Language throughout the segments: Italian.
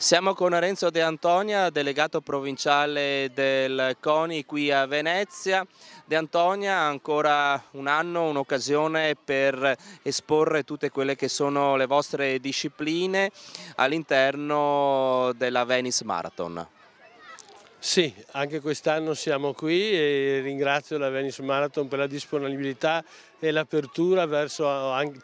Siamo con Renzo De Antonia, delegato provinciale del CONI qui a Venezia. De Antonia, ancora un anno, un'occasione per esporre tutte quelle che sono le vostre discipline all'interno della Venice Marathon. Sì, anche quest'anno siamo qui e ringrazio la Venice Marathon per la disponibilità e l'apertura verso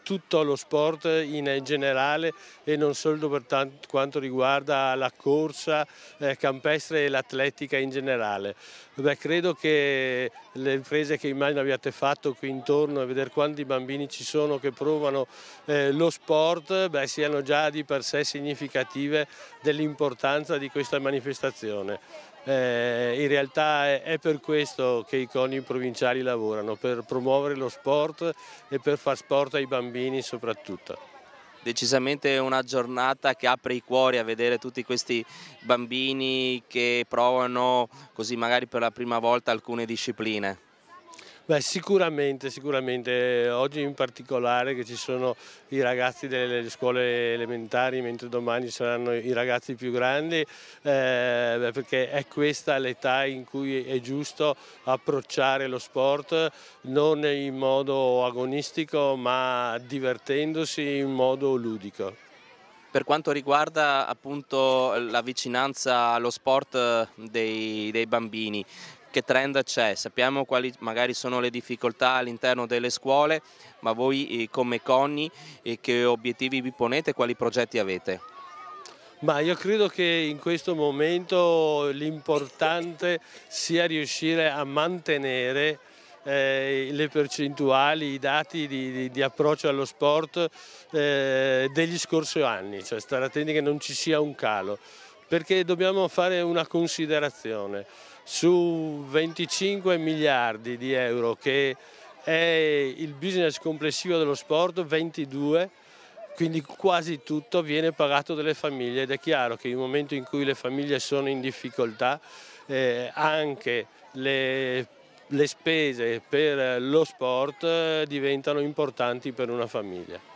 tutto lo sport in generale e non solo per quanto riguarda la corsa eh, campestre e l'atletica in generale. Beh, credo che le imprese che immagino abbiate fatto qui intorno e vedere quanti bambini ci sono che provano eh, lo sport beh, siano già di per sé significative dell'importanza di questa manifestazione. Eh, in realtà è, è, per questo che i coni provinciali lavorano, per promuovere lo sport e per far sport ai bambini soprattutto. Decisamente una giornata che apre i cuori a vedere tutti questi bambini che provano così magari per la prima volta alcune discipline. Beh, sicuramente, sicuramente, oggi in particolare che ci sono i ragazzi delle scuole elementari, mentre domani saranno i ragazzi più grandi, eh, perché è questa l'età in cui è giusto approcciare lo sport, non in modo agonistico ma divertendosi in modo ludico. Per quanto riguarda appunto la vicinanza allo sport dei, dei bambini, che trend c'è, sappiamo quali magari sono le difficoltà all'interno delle scuole, ma voi eh, come CONI eh, che obiettivi vi ponete, quali progetti avete? Ma io credo che in questo momento l'importante sia riuscire a mantenere eh, le percentuali, i dati di, di, di approccio allo sport eh, degli scorsi anni, cioè stare attenti che non ci sia un calo, perché dobbiamo fare una considerazione su 25 miliardi di euro che è il business complessivo dello sport, 22 quindi quasi tutto viene pagato dalle famiglie ed è chiaro che nel momento in cui le famiglie sono in difficoltà eh, anche le, le spese per lo sport diventano importanti per una famiglia.